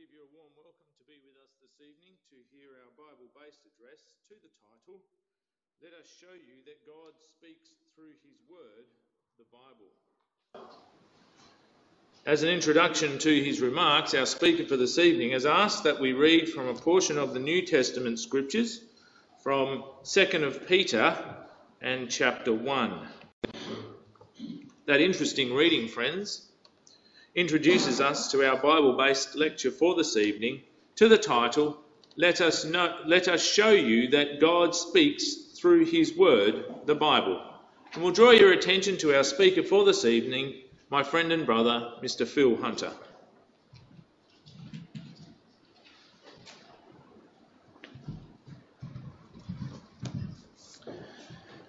give you a warm welcome to be with us this evening to hear our Bible based address to the title, Let Us Show You That God Speaks Through His Word, the Bible. As an introduction to his remarks, our speaker for this evening has asked that we read from a portion of the New Testament scriptures from 2nd of Peter and chapter 1. That interesting reading, friends, introduces us to our Bible based lecture for this evening to the title, Let Us, know, Let Us Show You That God Speaks Through His Word, the Bible. And we'll draw your attention to our speaker for this evening, my friend and brother, Mr. Phil Hunter.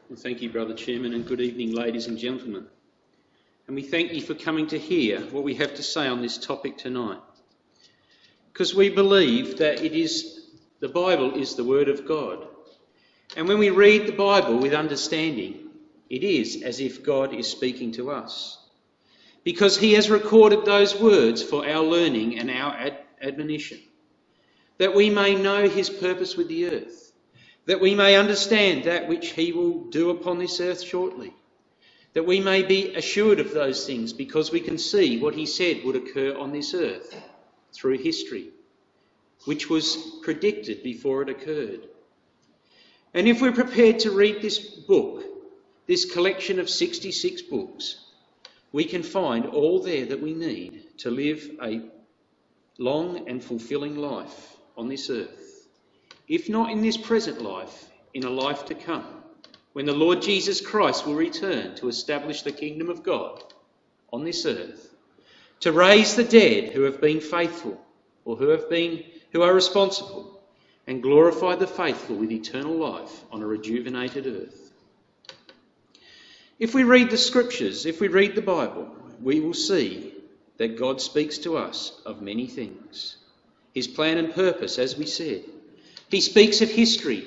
Well, thank you, Brother Chairman, and good evening, ladies and gentlemen. And we thank you for coming to hear what we have to say on this topic tonight. Because we believe that it is the Bible is the Word of God. And when we read the Bible with understanding, it is as if God is speaking to us. Because He has recorded those words for our learning and our ad- admonition, that we may know His purpose with the earth, that we may understand that which He will do upon this earth shortly that we may be assured of those things because we can see what he said would occur on this earth through history, which was predicted before it occurred. And if we're prepared to read this book, this collection of 66 books, we can find all there that we need to live a long and fulfilling life on this earth. If not in this present life, in a life to come when the Lord Jesus Christ will return to establish the kingdom of God on this earth, to raise the dead who have been faithful or who have been who are responsible, and glorify the faithful with eternal life on a rejuvenated earth. If we read the scriptures, if we read the Bible, we will see that God speaks to us of many things. His plan and purpose, as we said. He speaks of history,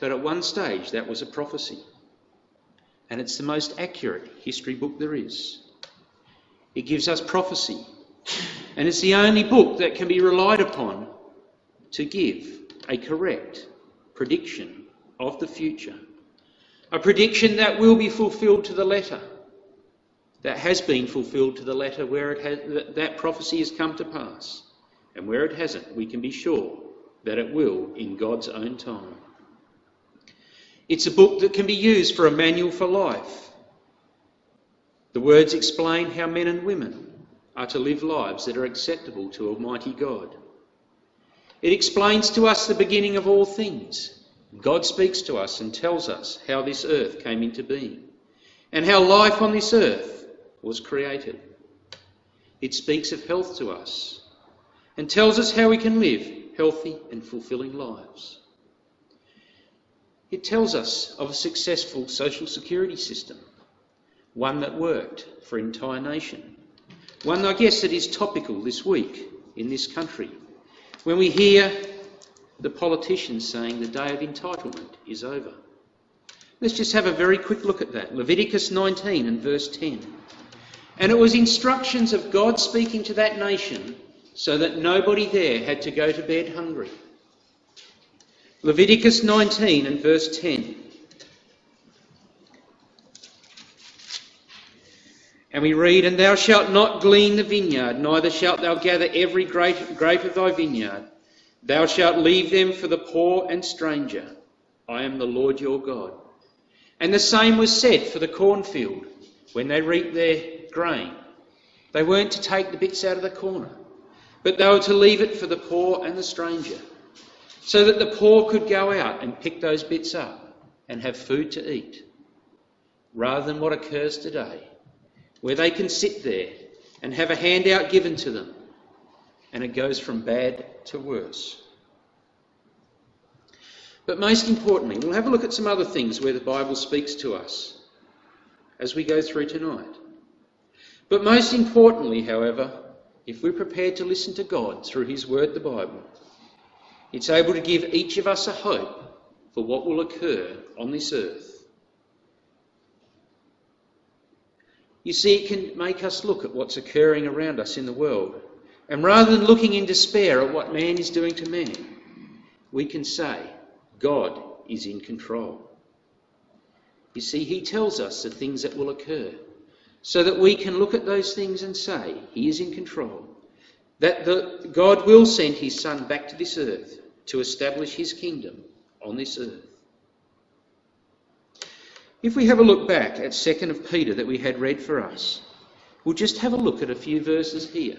but at one stage, that was a prophecy. And it's the most accurate history book there is. It gives us prophecy. And it's the only book that can be relied upon to give a correct prediction of the future. A prediction that will be fulfilled to the letter. That has been fulfilled to the letter where it has, that prophecy has come to pass. And where it hasn't, we can be sure that it will in God's own time. It's a book that can be used for a manual for life. The words explain how men and women are to live lives that are acceptable to Almighty God. It explains to us the beginning of all things. God speaks to us and tells us how this earth came into being and how life on this earth was created. It speaks of health to us and tells us how we can live healthy and fulfilling lives. It tells us of a successful social security system, one that worked for an entire nation, one I guess that is topical this week in this country, when we hear the politicians saying the day of entitlement is over. Let's just have a very quick look at that. Leviticus 19 and verse 10. And it was instructions of God speaking to that nation, so that nobody there had to go to bed hungry. Leviticus 19 and verse 10. And we read, And thou shalt not glean the vineyard, neither shalt thou gather every grape, grape of thy vineyard. Thou shalt leave them for the poor and stranger. I am the Lord your God. And the same was said for the cornfield when they reaped their grain. They weren't to take the bits out of the corner, but they were to leave it for the poor and the stranger, so that the poor could go out and pick those bits up and have food to eat, rather than what occurs today, where they can sit there and have a handout given to them, and it goes from bad to worse. But most importantly, we'll have a look at some other things where the Bible speaks to us as we go through tonight. But most importantly, however, if we're prepared to listen to God through His Word, the Bible, it's able to give each of us a hope for what will occur on this earth. You see, it can make us look at what's occurring around us in the world. And rather than looking in despair at what man is doing to man, we can say, God is in control. You see, He tells us the things that will occur so that we can look at those things and say, He is in control. That the, God will send His Son back to this earth to establish His kingdom on this earth. If we have a look back at 2nd of Peter that we had read for us, we'll just have a look at a few verses here.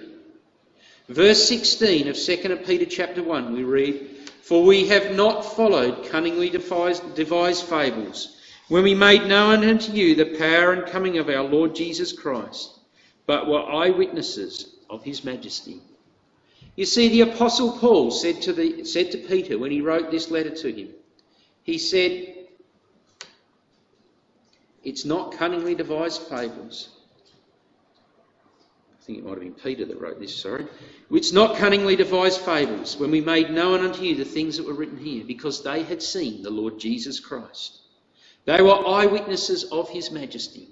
Verse 16 of 2nd of Peter chapter 1 we read, For we have not followed cunningly devised, devised fables when we made known unto you the power and coming of our Lord Jesus Christ, but were eyewitnesses of his majesty. You see, the Apostle Paul said to, the, said to Peter when he wrote this letter to him, he said, It's not cunningly devised fables. I think it might have been Peter that wrote this, sorry. It's not cunningly devised fables when we made known unto you the things that were written here, because they had seen the Lord Jesus Christ they were eyewitnesses of his majesty.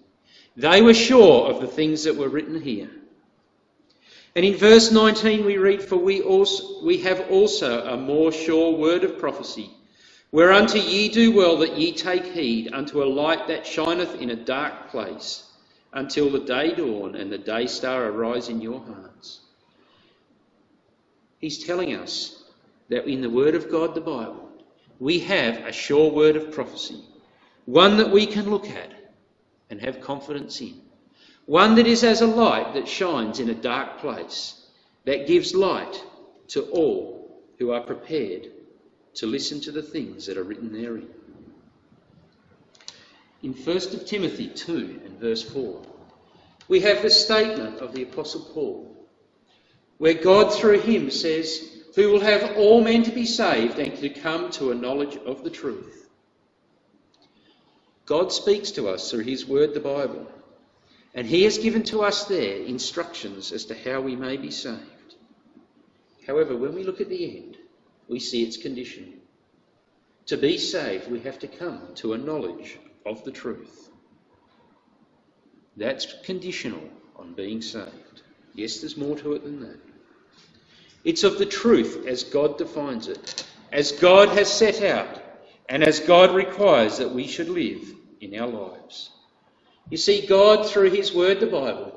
They were sure of the things that were written here. And in verse 19 we read, For we, also, we have also a more sure word of prophecy, whereunto ye do well that ye take heed unto a light that shineth in a dark place, until the day dawn and the day star arise in your hearts. He's telling us that in the Word of God, the Bible, we have a sure word of prophecy one that we can look at and have confidence in, one that is as a light that shines in a dark place, that gives light to all who are prepared to listen to the things that are written therein. In 1 Timothy 2 and verse 4, we have the statement of the Apostle Paul, where God through him says, Who will have all men to be saved and to come to a knowledge of the truth. God speaks to us through His Word, the Bible, and He has given to us there instructions as to how we may be saved. However, when we look at the end, we see its condition. To be saved, we have to come to a knowledge of the truth. That's conditional on being saved. Yes, there's more to it than that. It's of the truth as God defines it, as God has set out, and as God requires that we should live in our lives. You see, God, through His Word, the Bible,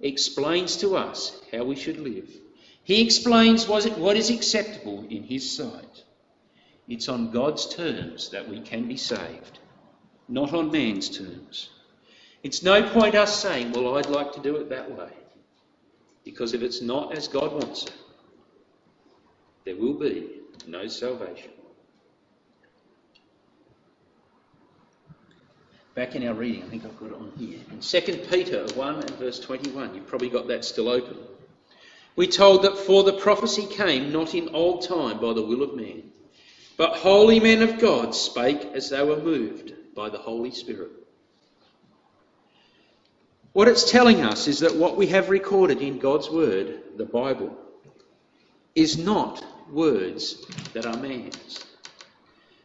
explains to us how we should live. He explains what is acceptable in His sight. It's on God's terms that we can be saved, not on man's terms. It's no point us saying, Well, I'd like to do it that way. Because if it's not as God wants it, there will be no salvation. Back in our reading, I think I've got it on here. In 2 Peter 1 and verse 21, you've probably got that still open. We told that for the prophecy came not in old time by the will of man, but holy men of God spake as they were moved by the Holy Spirit. What it's telling us is that what we have recorded in God's Word, the Bible, is not words that are man's,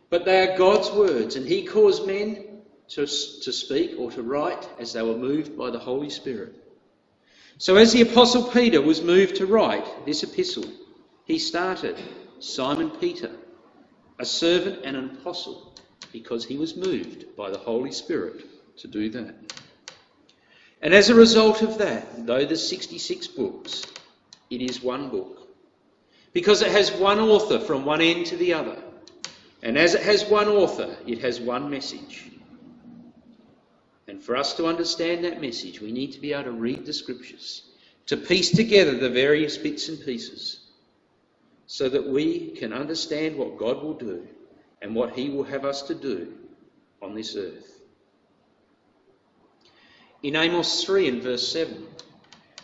but they are God's words, and He caused men to, to speak or to write as they were moved by the Holy Spirit. So, as the Apostle Peter was moved to write this epistle, he started Simon Peter, a servant and an apostle, because he was moved by the Holy Spirit to do that. And as a result of that, though there's 66 books, it is one book. Because it has one author from one end to the other. And as it has one author, it has one message. And for us to understand that message, we need to be able to read the scriptures, to piece together the various bits and pieces, so that we can understand what God will do and what He will have us to do on this earth. In Amos 3 and verse 7,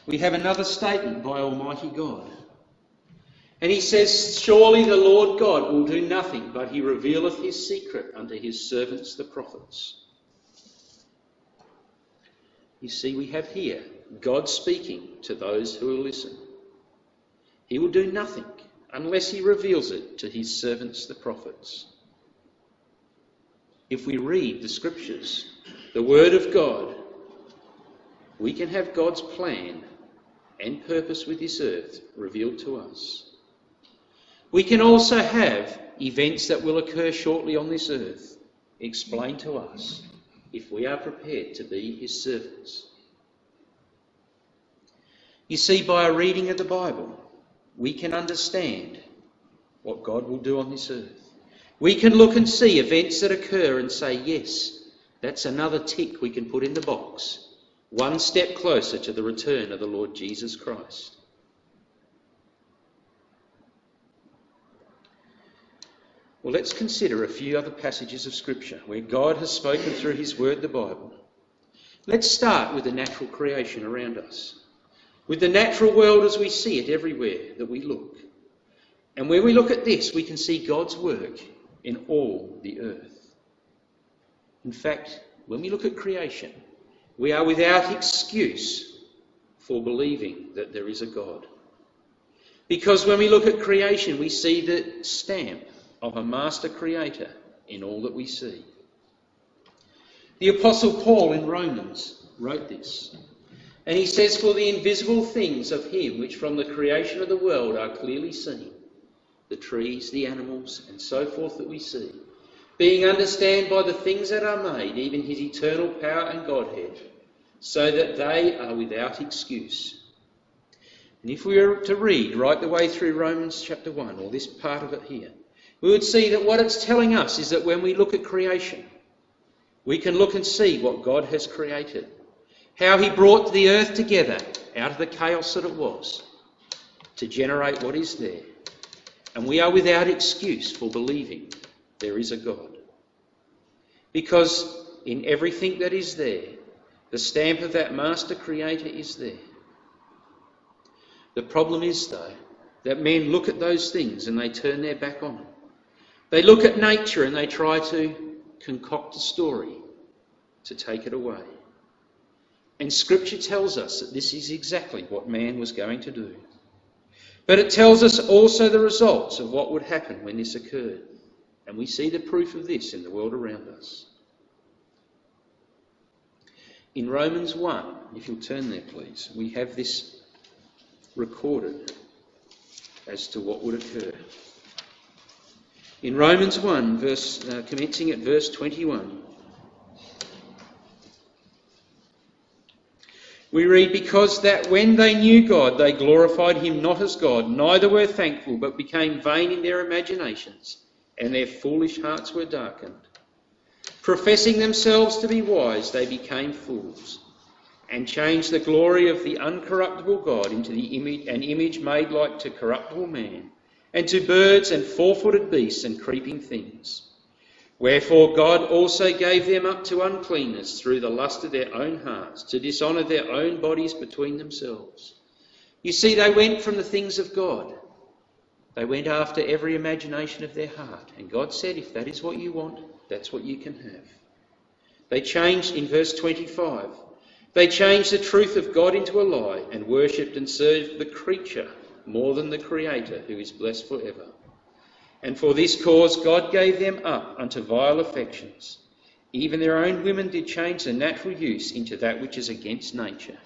we have another statement by Almighty God. And he says, Surely the Lord God will do nothing, but he revealeth his secret unto his servants the prophets. You see, we have here God speaking to those who will listen. He will do nothing unless he reveals it to his servants the prophets. If we read the scriptures, the word of God, we can have God's plan and purpose with this earth revealed to us. We can also have events that will occur shortly on this earth explained to us if we are prepared to be his servants. You see, by a reading of the Bible, we can understand what God will do on this earth. We can look and see events that occur and say, yes, that's another tick we can put in the box, one step closer to the return of the Lord Jesus Christ. Well, let's consider a few other passages of Scripture where God has spoken through His Word, the Bible. Let's start with the natural creation around us, with the natural world as we see it everywhere that we look. And when we look at this, we can see God's work in all the earth. In fact, when we look at creation, we are without excuse for believing that there is a God. Because when we look at creation, we see the stamp of a master creator in all that we see. The Apostle Paul in Romans wrote this, and he says, For the invisible things of him which from the creation of the world are clearly seen, the trees, the animals, and so forth that we see, being understood by the things that are made, even his eternal power and Godhead, so that they are without excuse. And if we were to read right the way through Romans chapter 1, or this part of it here, we would see that what it's telling us is that when we look at creation, we can look and see what God has created, how He brought the earth together out of the chaos that it was to generate what is there. And we are without excuse for believing there is a God. Because in everything that is there, the stamp of that master creator is there. The problem is, though, that men look at those things and they turn their back on them. They look at nature and they try to concoct a story to take it away. And Scripture tells us that this is exactly what man was going to do. But it tells us also the results of what would happen when this occurred. And we see the proof of this in the world around us. In Romans 1, if you'll turn there please, we have this recorded as to what would occur. In Romans 1, verse, uh, commencing at verse 21, we read, Because that when they knew God, they glorified him not as God, neither were thankful, but became vain in their imaginations, and their foolish hearts were darkened. Professing themselves to be wise, they became fools, and changed the glory of the uncorruptible God into the image, an image made like to corruptible man and to birds and four footed beasts and creeping things. Wherefore God also gave them up to uncleanness through the lust of their own hearts, to dishonour their own bodies between themselves. You see, they went from the things of God. They went after every imagination of their heart. And God said, if that is what you want, that's what you can have. They changed in verse 25. They changed the truth of God into a lie and worshipped and served the creature more than the Creator, who is blessed for ever. And for this cause God gave them up unto vile affections. Even their own women did change the natural use into that which is against nature.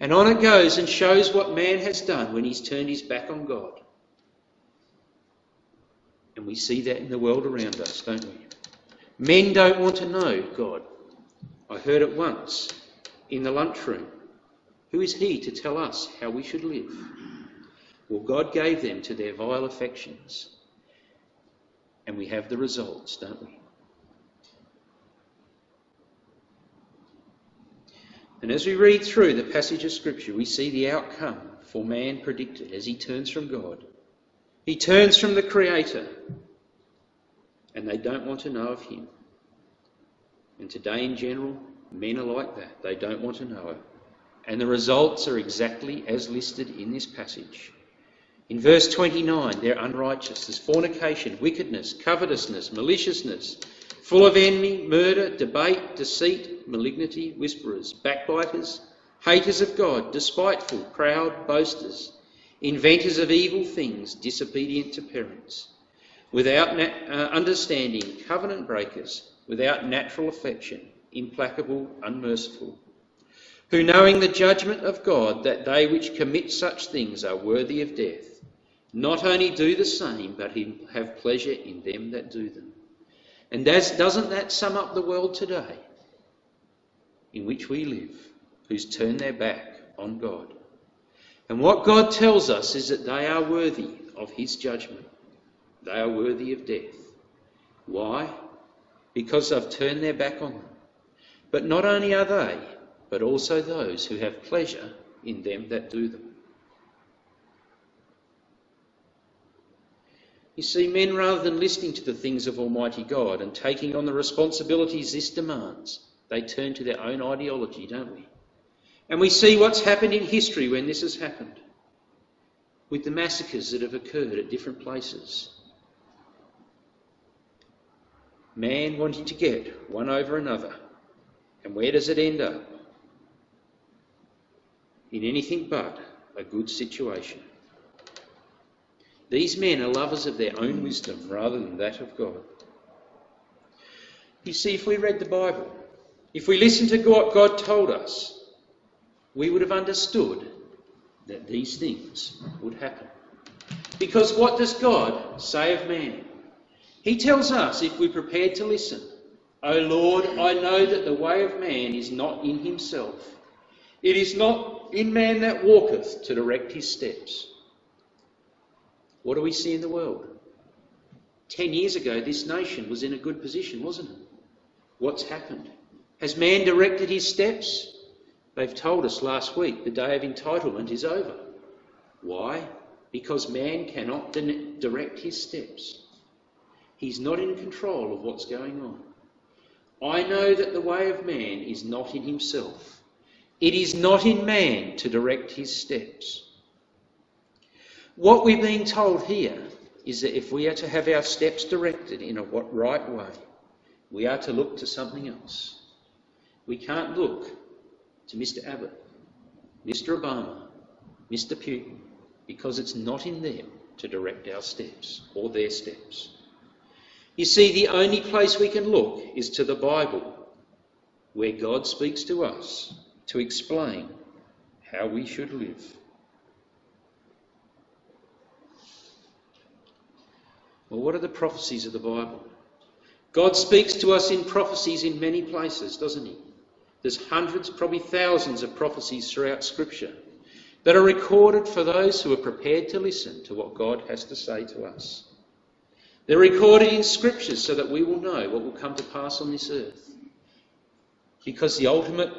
And on it goes and shows what man has done when he's turned his back on God. And we see that in the world around us, don't we? Men don't want to know God. I heard it once in the lunchroom. Who is he to tell us how we should live? Well, God gave them to their vile affections. And we have the results, don't we? And as we read through the passage of Scripture, we see the outcome for man predicted as he turns from God. He turns from the Creator, and they don't want to know of Him. And today, in general, men are like that. They don't want to know it. And the results are exactly as listed in this passage. In verse 29, they're unrighteous. There's fornication, wickedness, covetousness, maliciousness, full of envy, murder, debate, deceit, malignity, whisperers, backbiters, haters of God, despiteful, proud, boasters, inventors of evil things, disobedient to parents, without uh, understanding, covenant breakers, without natural affection, implacable, unmerciful who knowing the judgment of God that they which commit such things are worthy of death, not only do the same, but have pleasure in them that do them. And doesn't that sum up the world today in which we live, who's turned their back on God? And what God tells us is that they are worthy of His judgment. They are worthy of death. Why? Because they've turned their back on them. But not only are they, but also those who have pleasure in them that do them. You see, men, rather than listening to the things of Almighty God and taking on the responsibilities this demands, they turn to their own ideology, don't we? And we see what's happened in history when this has happened, with the massacres that have occurred at different places. Man wanting to get one over another. And where does it end up? In anything but a good situation. These men are lovers of their own wisdom rather than that of God. You see, if we read the Bible, if we listened to what God told us, we would have understood that these things would happen. Because what does God say of man? He tells us if we're prepared to listen, O Lord, I know that the way of man is not in himself. It is not in man that walketh to direct his steps. What do we see in the world? Ten years ago, this nation was in a good position, wasn't it? What's happened? Has man directed his steps? They've told us last week the day of entitlement is over. Why? Because man cannot direct his steps. He's not in control of what's going on. I know that the way of man is not in himself. It is not in man to direct his steps. What we're being told here is that if we are to have our steps directed in a right way, we are to look to something else. We can't look to Mr. Abbott, Mr. Obama, Mr. Putin, because it's not in them to direct our steps or their steps. You see, the only place we can look is to the Bible, where God speaks to us to explain how we should live. Well, what are the prophecies of the Bible? God speaks to us in prophecies in many places, doesn't He? There's hundreds, probably thousands of prophecies throughout Scripture that are recorded for those who are prepared to listen to what God has to say to us. They're recorded in Scriptures so that we will know what will come to pass on this earth. Because the ultimate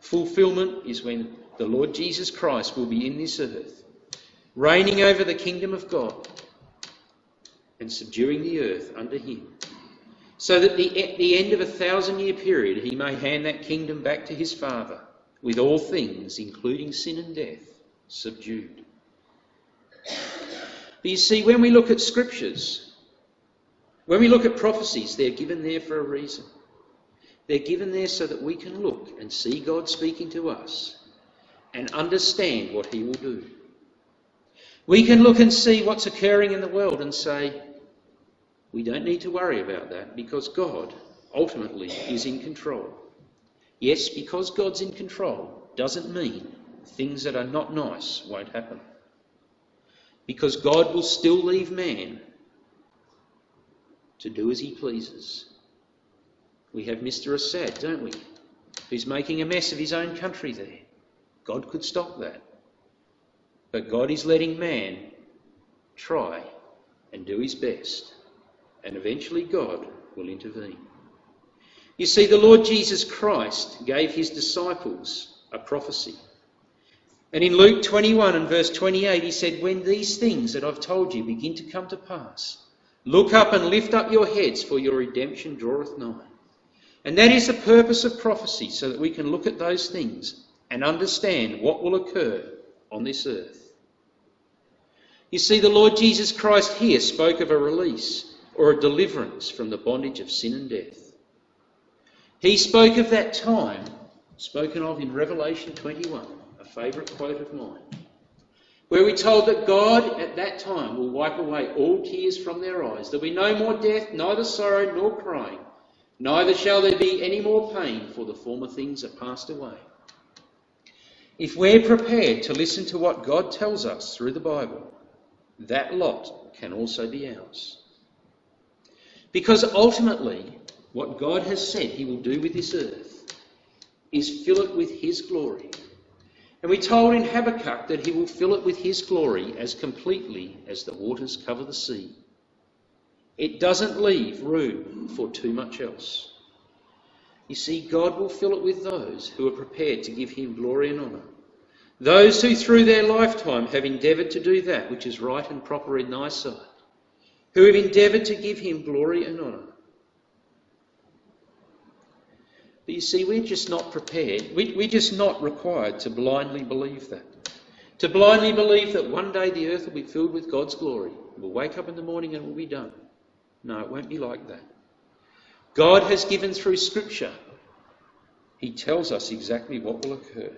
fulfillment is when the Lord Jesus Christ will be in this earth, reigning over the kingdom of God and subduing the earth under him, so that the, at the end of a thousand year period he may hand that kingdom back to his Father, with all things, including sin and death, subdued. But you see, when we look at scriptures, when we look at prophecies, they're given there for a reason. They're given there so that we can look and see God speaking to us and understand what He will do. We can look and see what's occurring in the world and say, we don't need to worry about that because God ultimately is in control. Yes, because God's in control doesn't mean things that are not nice won't happen. Because God will still leave man to do as he pleases. We have Mr. Assad, don't we? Who's making a mess of his own country there. God could stop that. But God is letting man try and do his best. And eventually God will intervene. You see, the Lord Jesus Christ gave his disciples a prophecy. And in Luke 21 and verse 28, he said, When these things that I've told you begin to come to pass, look up and lift up your heads, for your redemption draweth nigh. And that is the purpose of prophecy, so that we can look at those things and understand what will occur on this earth. You see, the Lord Jesus Christ here spoke of a release or a deliverance from the bondage of sin and death. He spoke of that time spoken of in Revelation 21, a favourite quote of mine, where we're told that God at that time will wipe away all tears from their eyes. There'll be no more death, neither sorrow nor crying, neither shall there be any more pain, for the former things are passed away. If we're prepared to listen to what God tells us through the Bible, that lot can also be ours. Because ultimately, what God has said He will do with this earth is fill it with His glory. And we told in Habakkuk that He will fill it with His glory as completely as the waters cover the sea. It doesn't leave room for too much else. You see, God will fill it with those who are prepared to give Him glory and honour. Those who through their lifetime have endeavoured to do that which is right and proper in thy sight, who have endeavoured to give Him glory and honour. But you see, we're just not prepared. We, we're just not required to blindly believe that. To blindly believe that one day the earth will be filled with God's glory. We'll wake up in the morning and we'll be done. No, it won't be like that. God has given through Scripture, He tells us exactly what will occur.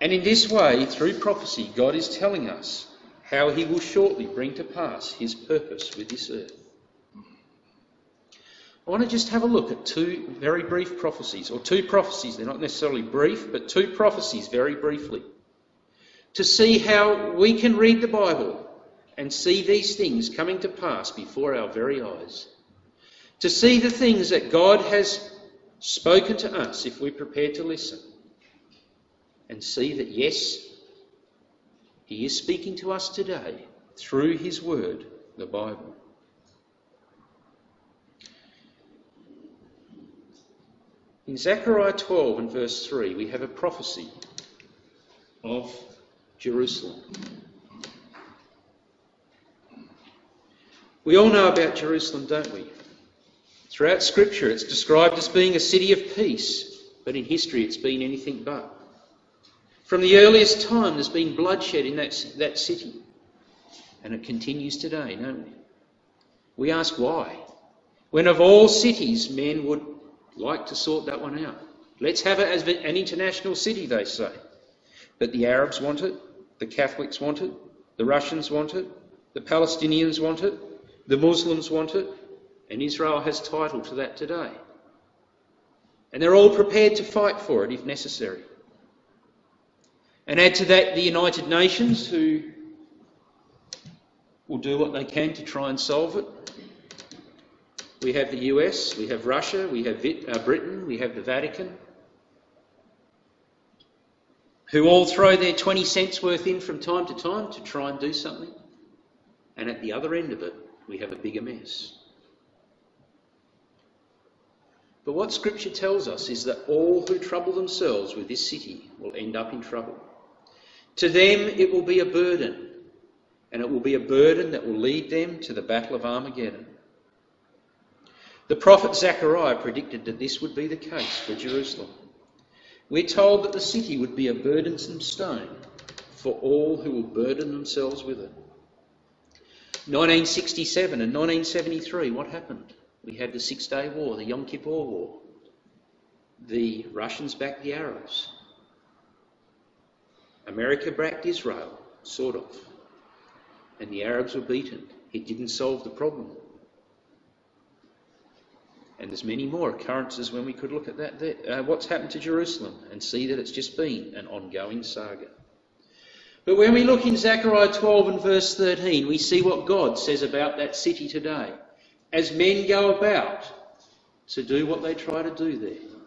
And in this way, through prophecy, God is telling us how He will shortly bring to pass His purpose with this earth. I want to just have a look at two very brief prophecies, or two prophecies. They're not necessarily brief, but two prophecies very briefly. To see how we can read the Bible and see these things coming to pass before our very eyes. To see the things that God has spoken to us if we're prepared to listen. And see that, yes, He is speaking to us today through His Word, the Bible. In Zechariah 12 and verse 3, we have a prophecy of Jerusalem. We all know about Jerusalem, don't we? Throughout Scripture, it's described as being a city of peace, but in history, it's been anything but. From the earliest time, there's been bloodshed in that, that city, and it continues today, don't we? We ask why. When of all cities, men would like to sort that one out. Let's have it as an international city, they say. But the Arabs want it, the Catholics want it, the Russians want it, the Palestinians want it, the Muslims want it, and Israel has title to that today. And they're all prepared to fight for it if necessary. And add to that the United Nations, who will do what they can to try and solve it. We have the US, we have Russia, we have uh, Britain, we have the Vatican, who all throw their 20 cents worth in from time to time to try and do something. And at the other end of it, we have a bigger mess. But what Scripture tells us is that all who trouble themselves with this city will end up in trouble. To them, it will be a burden, and it will be a burden that will lead them to the Battle of Armageddon. The prophet Zechariah predicted that this would be the case for Jerusalem. We're told that the city would be a burdensome stone for all who will burden themselves with it. 1967 and 1973, what happened? We had the Six Day War, the Yom Kippur War. The Russians backed the Arabs. America backed Israel, sort of. And the Arabs were beaten. It didn't solve the problem. And there's many more occurrences when we could look at that. There. Uh, what's happened to Jerusalem and see that it's just been an ongoing saga. But when we look in Zechariah 12 and verse 13, we see what God says about that city today. As men go about to do what they try to do there.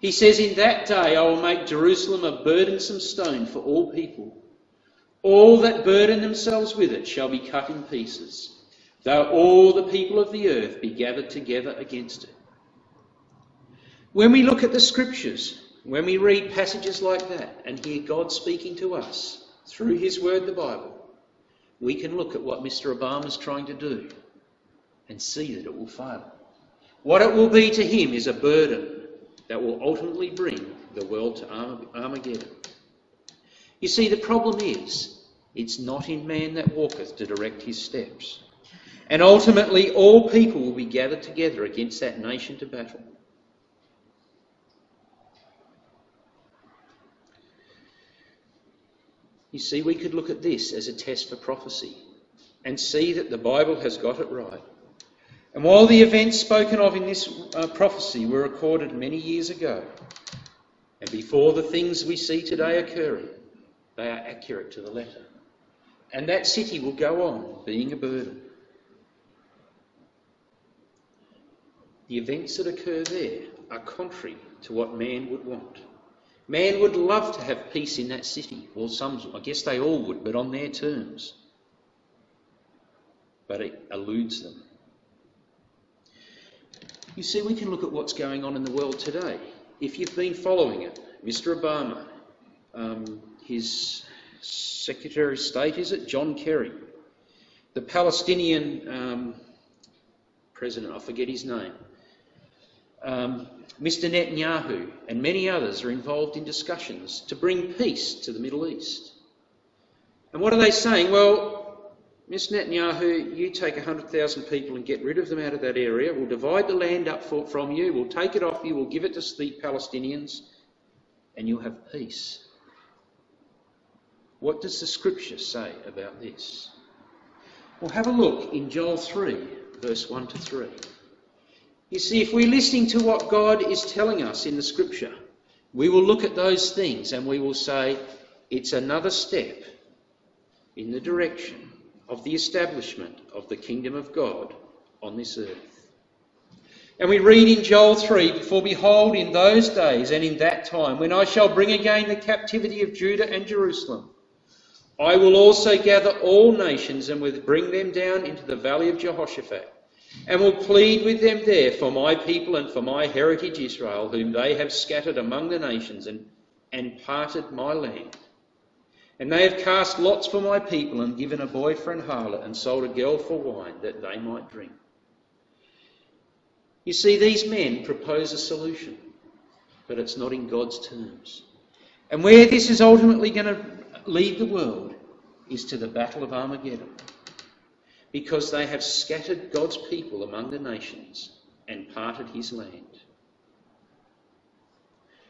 He says, In that day I will make Jerusalem a burdensome stone for all people. All that burden themselves with it shall be cut in pieces, though all the people of the earth be gathered together against it. When we look at the scriptures, when we read passages like that and hear God speaking to us through his word, the Bible, we can look at what Mr. Obama is trying to do and see that it will fail. What it will be to him is a burden that will ultimately bring the world to Armageddon. You see, the problem is, it's not in man that walketh to direct his steps. And ultimately, all people will be gathered together against that nation to battle. You see, we could look at this as a test for prophecy and see that the Bible has got it right. And while the events spoken of in this uh, prophecy were recorded many years ago, and before the things we see today occurring, they are accurate to the letter. And that city will go on being a burden. The events that occur there are contrary to what man would want. Man would love to have peace in that city. Well, some, I guess they all would, but on their terms. But it eludes them. You see, we can look at what's going on in the world today. If you've been following it, Mr. Obama, um, his Secretary of State, is it? John Kerry, the Palestinian um, president, I forget his name, um, Mr. Netanyahu, and many others are involved in discussions to bring peace to the Middle East. And what are they saying? Well, Ms. Netanyahu, you take 100,000 people and get rid of them out of that area. We'll divide the land up for, from you. We'll take it off you. We'll give it to the Palestinians. And you'll have peace. What does the scripture say about this? Well, have a look in Joel 3, verse 1 to 3. You see, if we're listening to what God is telling us in the scripture, we will look at those things and we will say, it's another step in the direction of the establishment of the kingdom of God on this earth. And we read in Joel 3 For behold, in those days and in that time, when I shall bring again the captivity of Judah and Jerusalem, I will also gather all nations and will bring them down into the valley of Jehoshaphat, and will plead with them there for my people and for my heritage Israel, whom they have scattered among the nations and, and parted my land. And they have cast lots for my people and given a boy for an harlot and sold a girl for wine that they might drink. You see, these men propose a solution, but it's not in God's terms. And where this is ultimately going to lead the world is to the battle of Armageddon. Because they have scattered God's people among the nations and parted his land.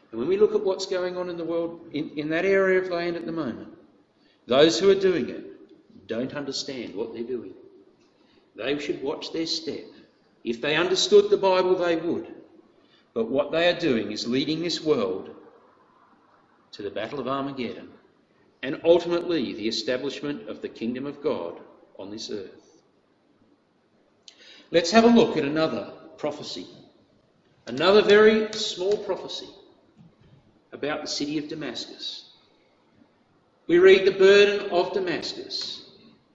And when we look at what's going on in the world, in, in that area of land at the moment, those who are doing it don't understand what they're doing. They should watch their step. If they understood the Bible, they would. But what they are doing is leading this world to the Battle of Armageddon and ultimately the establishment of the kingdom of God on this earth. Let's have a look at another prophecy, another very small prophecy about the city of Damascus. We read the burden of Damascus.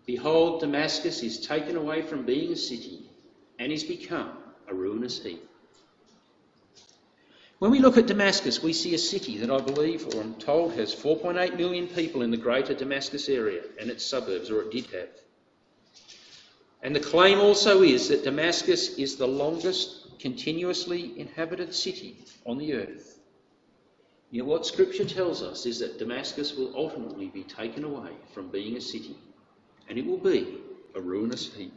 Behold, Damascus is taken away from being a city and is become a ruinous heap. When we look at Damascus, we see a city that I believe, or I'm told, has 4.8 million people in the greater Damascus area and its suburbs, or it did have. And the claim also is that Damascus is the longest continuously inhabited city on the earth. Yet what Scripture tells us is that Damascus will ultimately be taken away from being a city, and it will be a ruinous heap.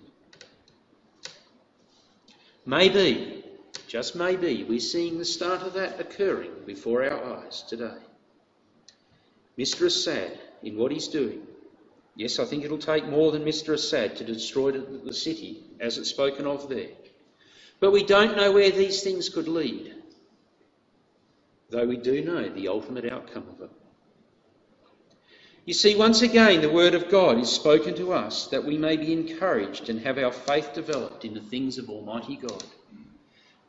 Maybe, just maybe, we're seeing the start of that occurring before our eyes today. Mr. Assad, in what he's doing, yes, I think it'll take more than Mr. Assad to destroy the city as it's spoken of there. But we don't know where these things could lead, though we do know the ultimate outcome of it. You see, once again, the Word of God is spoken to us that we may be encouraged and have our faith developed in the things of Almighty God.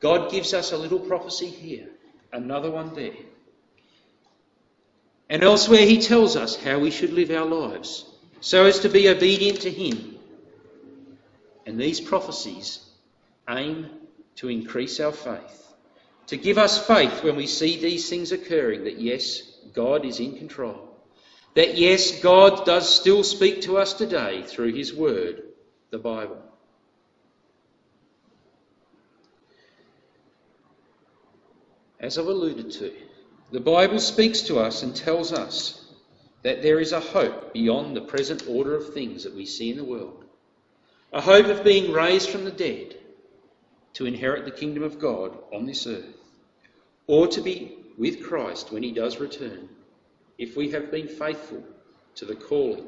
God gives us a little prophecy here, another one there. And elsewhere, He tells us how we should live our lives so as to be obedient to Him. And these prophecies aim to increase our faith, to give us faith when we see these things occurring that yes, God is in control. That yes, God does still speak to us today through His Word, the Bible. As I've alluded to, the Bible speaks to us and tells us that there is a hope beyond the present order of things that we see in the world. A hope of being raised from the dead to inherit the kingdom of God on this earth, or to be with Christ when he does return if we have been faithful to the calling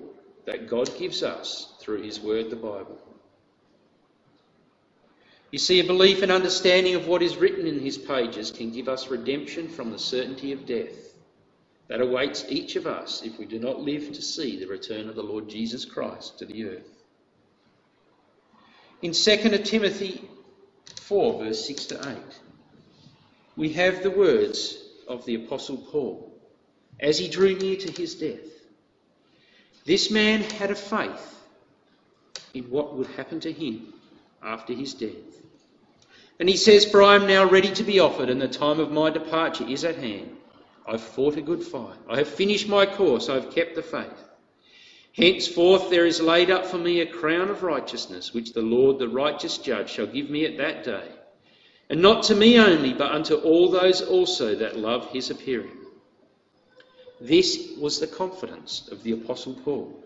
that God gives us through His Word, the Bible. You see, a belief and understanding of what is written in His pages can give us redemption from the certainty of death that awaits each of us if we do not live to see the return of the Lord Jesus Christ to the earth. In 2 Timothy 4, verse 6 to 8, we have the words of the Apostle Paul as he drew near to his death. This man had a faith in what would happen to him after his death. And he says, For I am now ready to be offered, and the time of my departure is at hand. I've fought a good fight. I have finished my course. I have kept the faith. Henceforth there is laid up for me a crown of righteousness, which the Lord, the righteous judge, shall give me at that day. And not to me only, but unto all those also that love his appearing. This was the confidence of the Apostle Paul,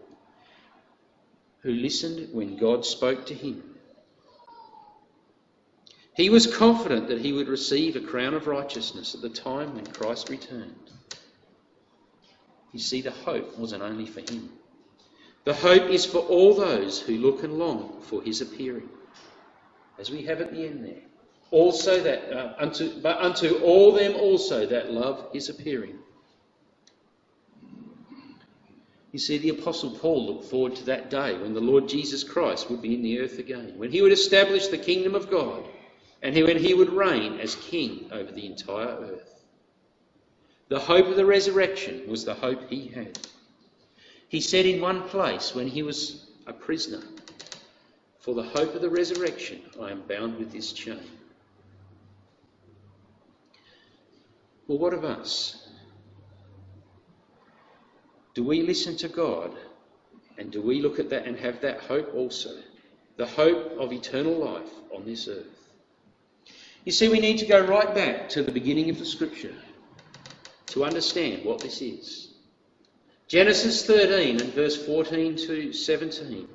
who listened when God spoke to him. He was confident that he would receive a crown of righteousness at the time when Christ returned. You see, the hope wasn't only for him. The hope is for all those who look and long for his appearing. As we have at the end there. Also that uh, unto but unto all them also that love is appearing. You see, the Apostle Paul looked forward to that day when the Lord Jesus Christ would be in the earth again, when he would establish the kingdom of God, and when he would reign as king over the entire earth. The hope of the resurrection was the hope he had. He said in one place when he was a prisoner, For the hope of the resurrection I am bound with this chain. Well, what of us? Do we listen to God? And do we look at that and have that hope also? The hope of eternal life on this earth. You see, we need to go right back to the beginning of the scripture to understand what this is. Genesis 13 and verse 14 to 17.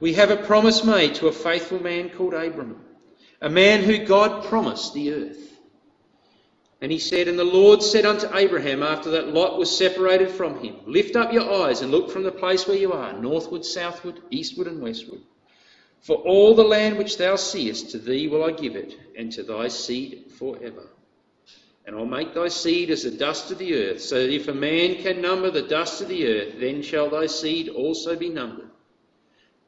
We have a promise made to a faithful man called Abram, a man who God promised the earth. And he said, And the Lord said unto Abraham, after that Lot was separated from him, Lift up your eyes and look from the place where you are, northward, southward, eastward, and westward. For all the land which thou seest, to thee will I give it, and to thy seed for ever. And I'll make thy seed as the dust of the earth, so that if a man can number the dust of the earth, then shall thy seed also be numbered.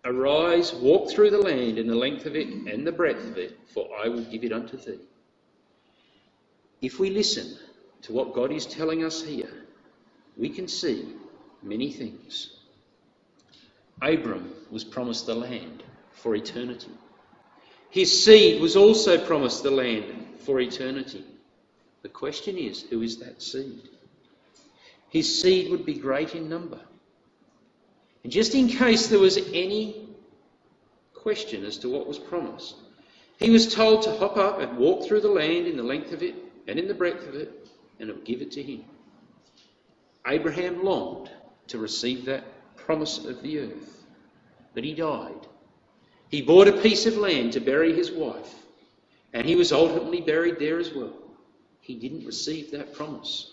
Arise, walk through the land in the length of it and the breadth of it, for I will give it unto thee. If we listen to what God is telling us here, we can see many things. Abram was promised the land for eternity. His seed was also promised the land for eternity. The question is, who is that seed? His seed would be great in number. And just in case there was any question as to what was promised, he was told to hop up and walk through the land in the length of it and in the breadth of it, and it would give it to him. Abraham longed to receive that promise of the earth, but he died. He bought a piece of land to bury his wife, and he was ultimately buried there as well. He didn't receive that promise.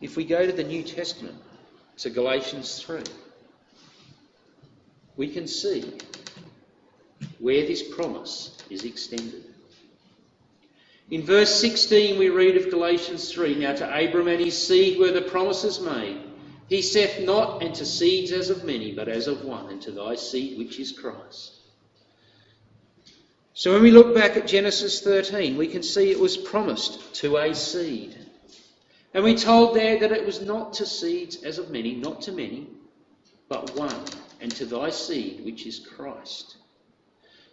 If we go to the New Testament, to Galatians 3, we can see where this promise is extended. In verse 16, we read of Galatians 3 Now to Abram and his seed were the promises made. He saith not unto seeds as of many, but as of one, and to thy seed which is Christ. So when we look back at Genesis 13, we can see it was promised to a seed. And we told there that it was not to seeds as of many, not to many, but one, and to thy seed, which is Christ.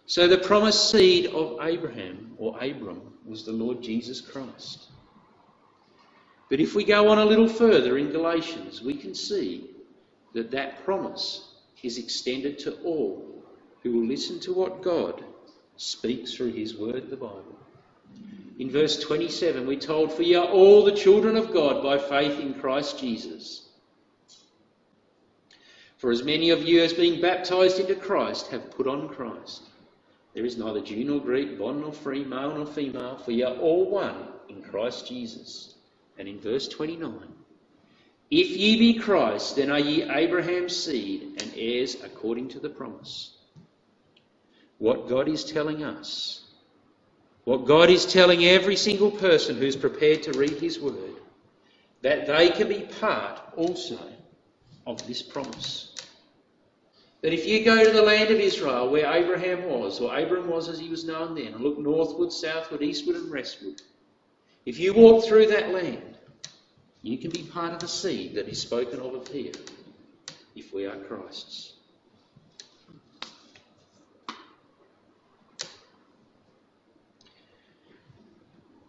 So the promised seed of Abraham, or Abram, was the Lord Jesus Christ. But if we go on a little further in Galatians, we can see that that promise is extended to all who will listen to what God speaks through his word, the Bible. In verse 27, we're told, For ye are all the children of God by faith in Christ Jesus. For as many of you as being baptized into Christ have put on Christ. There is neither Jew nor Greek, bond nor free, male nor female, for ye are all one in Christ Jesus. And in verse 29, If ye be Christ, then are ye Abraham's seed and heirs according to the promise. What God is telling us what God is telling every single person who's prepared to read His Word, that they can be part also of this promise. That if you go to the land of Israel, where Abraham was, or Abram was as he was known then, and look northward, southward, eastward, and westward, if you walk through that land, you can be part of the seed that is spoken of here, if we are Christ's.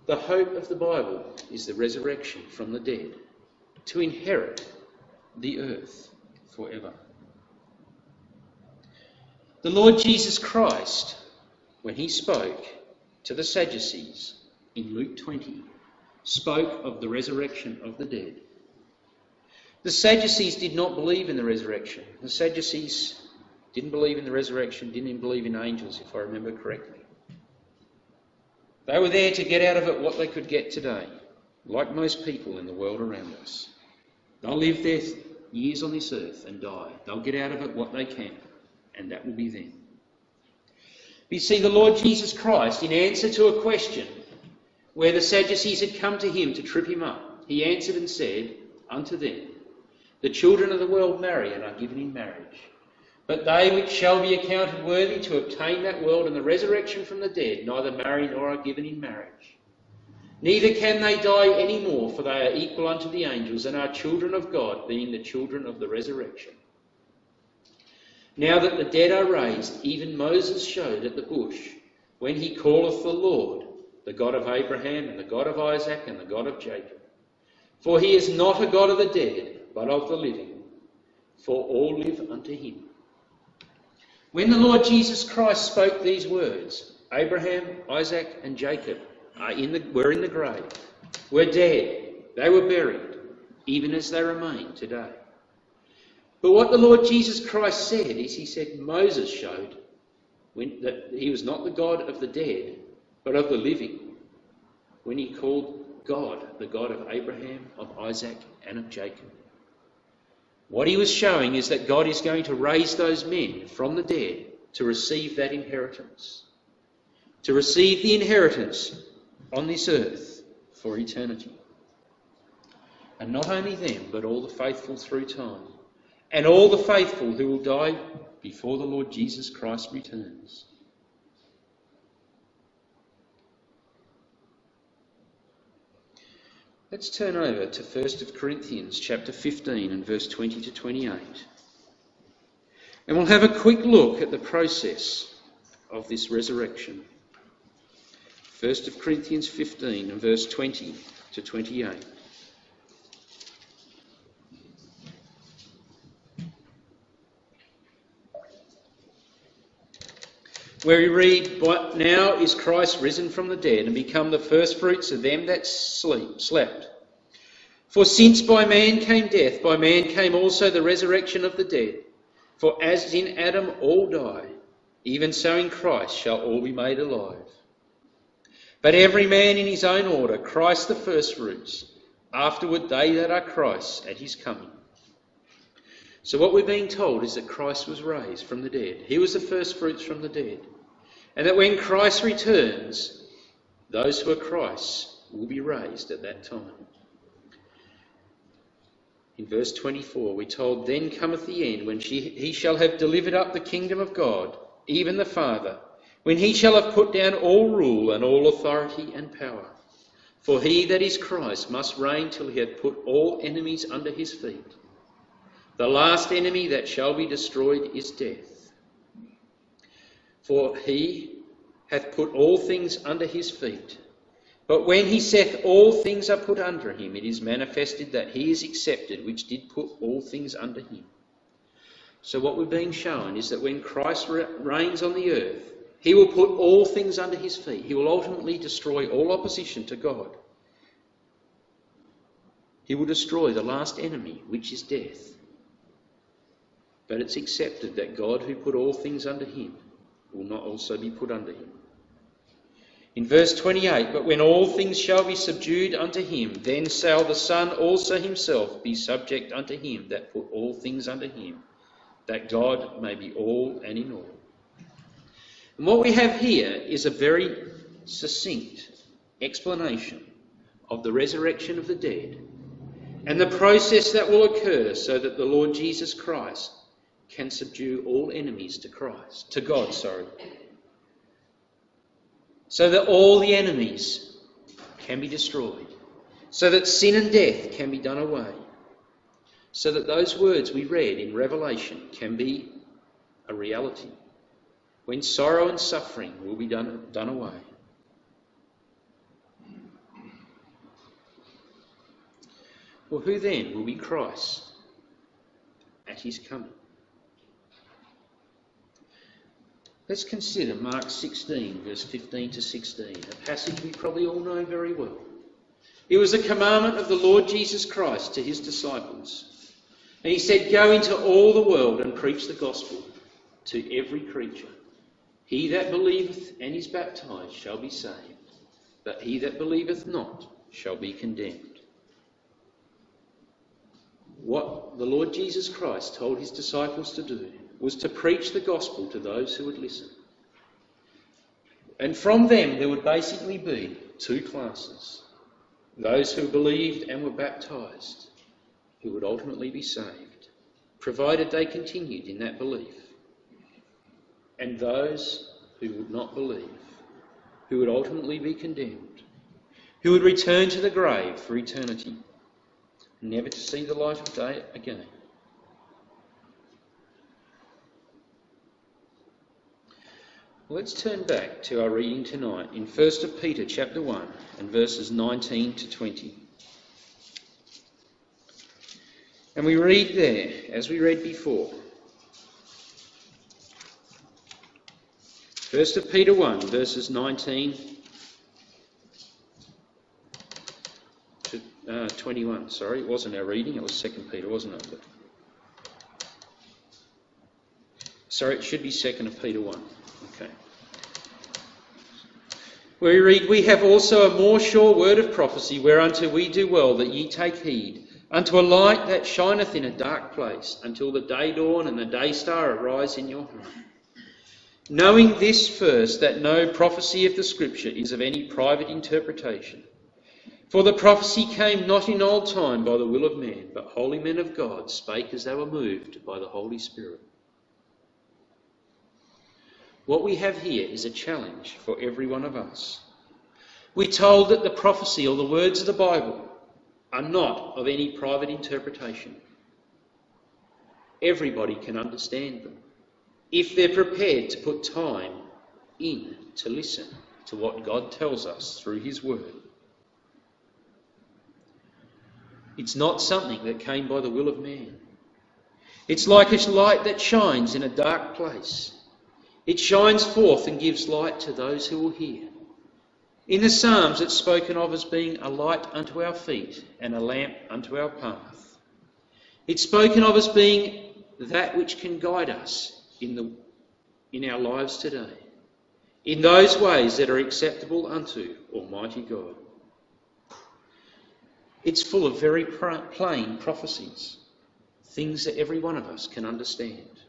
The hope of the Bible is the resurrection from the dead to inherit the earth forever. The Lord Jesus Christ, when he spoke to the Sadducees in Luke 20, spoke of the resurrection of the dead. The Sadducees did not believe in the resurrection. The Sadducees didn't believe in the resurrection, didn't even believe in angels, if I remember correctly. They were there to get out of it what they could get today, like most people in the world around us. They'll live their years on this earth and die. They'll get out of it what they can, and that will be them. You see, the Lord Jesus Christ, in answer to a question where the Sadducees had come to him to trip him up, he answered and said unto them, The children of the world marry and are given in marriage. But they which shall be accounted worthy to obtain that world and the resurrection from the dead neither marry nor are given in marriage. Neither can they die any more, for they are equal unto the angels and are children of God, being the children of the resurrection. Now that the dead are raised, even Moses showed at the bush, when he calleth the Lord, the God of Abraham and the God of Isaac and the God of Jacob. For he is not a God of the dead, but of the living, for all live unto him. When the Lord Jesus Christ spoke these words, Abraham, Isaac, and Jacob are in the, were in the grave, were dead, they were buried, even as they remain today. But what the Lord Jesus Christ said is, He said, Moses showed when, that He was not the God of the dead, but of the living, when He called God the God of Abraham, of Isaac, and of Jacob. What he was showing is that God is going to raise those men from the dead to receive that inheritance, to receive the inheritance on this earth for eternity. And not only them, but all the faithful through time, and all the faithful who will die before the Lord Jesus Christ returns. Let's turn over to 1 Corinthians chapter 15 and verse 20 to 28. And we'll have a quick look at the process of this resurrection. 1 Corinthians 15 and verse 20 to 28. Where we read, But now is Christ risen from the dead and become the firstfruits of them that sleep, slept. For since by man came death, by man came also the resurrection of the dead. For as in Adam all die, even so in Christ shall all be made alive. But every man in his own order, Christ the firstfruits, afterward they that are Christ's at his coming. So, what we're being told is that Christ was raised from the dead. He was the first fruits from the dead. And that when Christ returns, those who are Christ's will be raised at that time. In verse 24, we're told, Then cometh the end, when she, he shall have delivered up the kingdom of God, even the Father, when he shall have put down all rule and all authority and power. For he that is Christ must reign till he hath put all enemies under his feet. The last enemy that shall be destroyed is death. For he hath put all things under his feet. But when he saith all things are put under him, it is manifested that he is accepted, which did put all things under him. So, what we're being shown is that when Christ reigns on the earth, he will put all things under his feet. He will ultimately destroy all opposition to God. He will destroy the last enemy, which is death. But it's accepted that God, who put all things under him, will not also be put under him. In verse 28, but when all things shall be subdued unto him, then shall the Son also himself be subject unto him that put all things under him, that God may be all and in all. And what we have here is a very succinct explanation of the resurrection of the dead and the process that will occur so that the Lord Jesus Christ can subdue all enemies to Christ, to God, sorry so that all the enemies can be destroyed, so that sin and death can be done away, so that those words we read in Revelation can be a reality, when sorrow and suffering will be done, done away. Well, who then will be Christ at his coming? Let's consider Mark 16, verse 15 to 16, a passage we probably all know very well. It was a commandment of the Lord Jesus Christ to his disciples. And he said, Go into all the world and preach the gospel to every creature. He that believeth and is baptized shall be saved, but he that believeth not shall be condemned. What the Lord Jesus Christ told his disciples to do was to preach the gospel to those who would listen. And from them, there would basically be two classes those who believed and were baptized, who would ultimately be saved, provided they continued in that belief, and those who would not believe, who would ultimately be condemned, who would return to the grave for eternity, never to see the light of day again. Let's turn back to our reading tonight in 1 Peter chapter 1 and verses 19 to 20. And we read there, as we read before, 1 Peter 1, verses 19 to uh, 21. Sorry, it wasn't our reading, it was 2 Peter, wasn't it? Sorry, it should be 2 Peter 1. Okay. We read, We have also a more sure word of prophecy, whereunto we do well that ye take heed, unto a light that shineth in a dark place, until the day dawn and the day star arise in your heart. Knowing this first, that no prophecy of the Scripture is of any private interpretation. For the prophecy came not in old time by the will of man, but holy men of God spake as they were moved by the Holy Spirit. What we have here is a challenge for every one of us. We're told that the prophecy or the words of the Bible are not of any private interpretation. Everybody can understand them if they're prepared to put time in to listen to what God tells us through His Word. It's not something that came by the will of man. It's like a light that shines in a dark place it shines forth and gives light to those who will hear. In the Psalms, it's spoken of as being a light unto our feet and a lamp unto our path. It's spoken of as being that which can guide us in, the, in our lives today, in those ways that are acceptable unto Almighty God. It's full of very plain prophecies, things that every one of us can understand.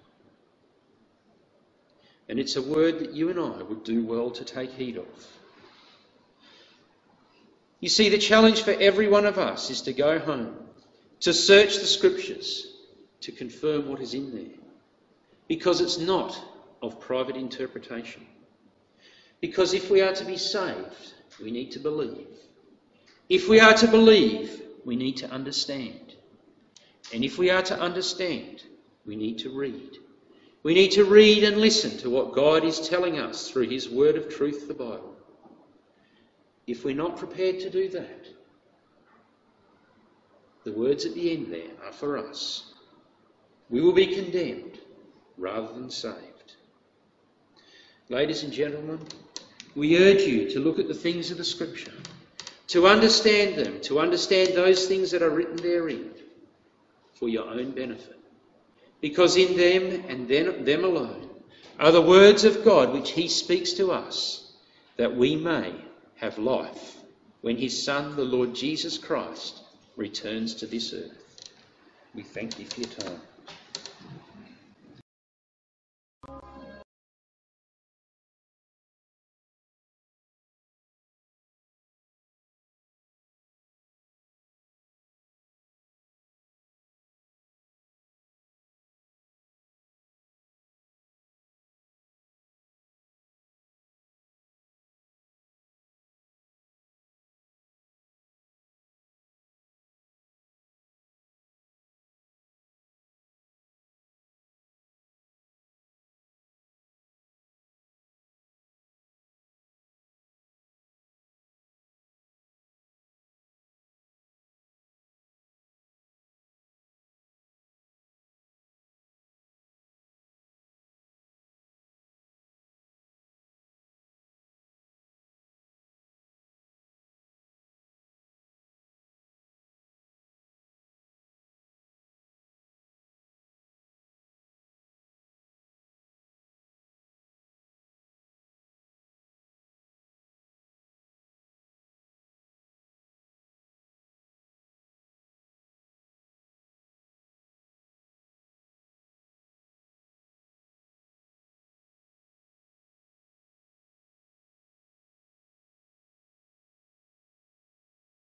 And it's a word that you and I would do well to take heed of. You see, the challenge for every one of us is to go home, to search the scriptures, to confirm what is in there. Because it's not of private interpretation. Because if we are to be saved, we need to believe. If we are to believe, we need to understand. And if we are to understand, we need to read. We need to read and listen to what God is telling us through His word of truth, the Bible. If we're not prepared to do that, the words at the end there are for us. We will be condemned rather than saved. Ladies and gentlemen, we urge you to look at the things of the Scripture, to understand them, to understand those things that are written therein for your own benefit. Because in them and then, them alone are the words of God which He speaks to us that we may have life when His Son, the Lord Jesus Christ, returns to this earth. We thank you for your time.